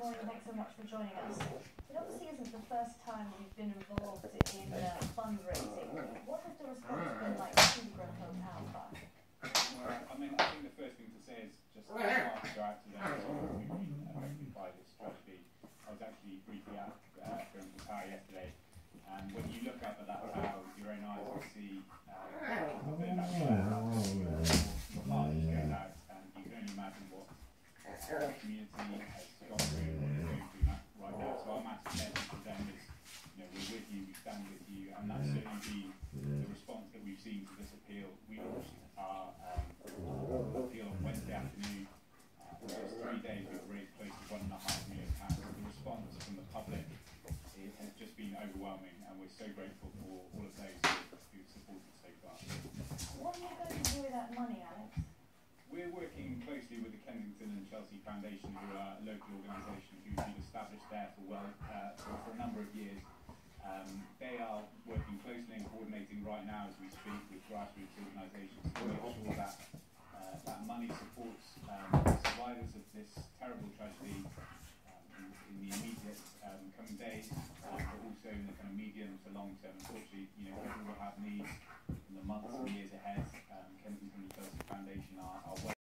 morning. Thanks so much for joining us. It obviously isn't the first time you've been involved in uh, fundraising. What has the response been like to the Town Fund? Well, I mean, I think the first thing to say is just hearts go out to by this tragedy. I was actually briefly at uh, Grenfell Tower yesterday, and when you look up at that tower with your own eyes, you see uh, the out, and you can only imagine what the community has gone through and is going through that right now. So our massive message to them is, you know, we're with you, we stand with you, and that's certainly been the response that we've seen to this appeal. We launched our um, appeal on Wednesday afternoon. Uh, in just three days, we've raised close to one and a half million pounds. So the response from the public it has just been overwhelming, and we're so grateful for all of those who who've supported so far. What are you going to do with that money, Alex? We're working closely with the Kensington and Chelsea Foundation, who are a local organisation who've been established there for well uh, for, for a number of years. Um, they are working closely and coordinating right now as we speak with grassroots organisations to make sure that uh, that money supports um, survivors of this terrible tragedy um, in, in the immediate um, coming days, uh, but also in the kind of medium to long term. Unfortunately, you know, people will have needs